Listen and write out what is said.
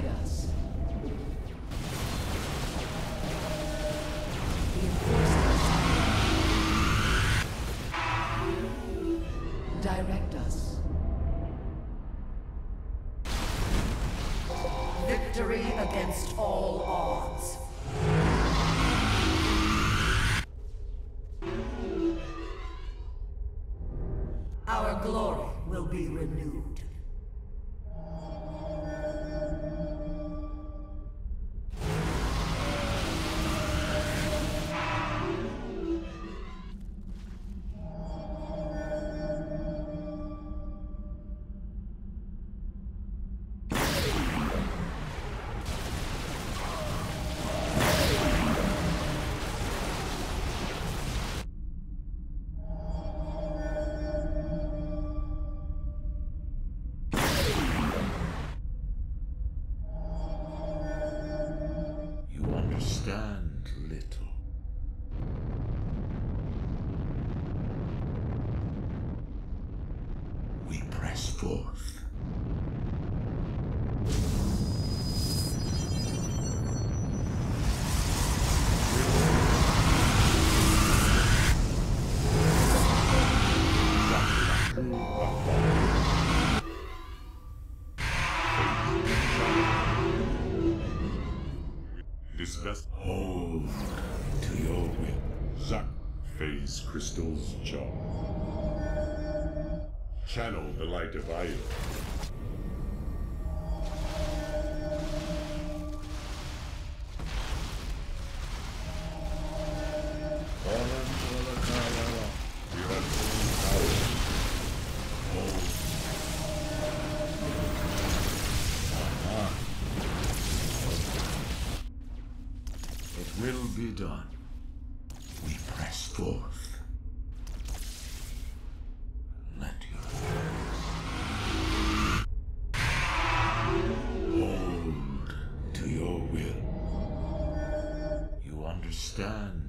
guide us. Direct us. Victory against all odds. Our glory will be renewed. Understand little. We press forth. This vessel Hold to your will. Zak phase crystals charm. Channel the light of Io. It will be done. We press forth. Let your hold to your will. You understand.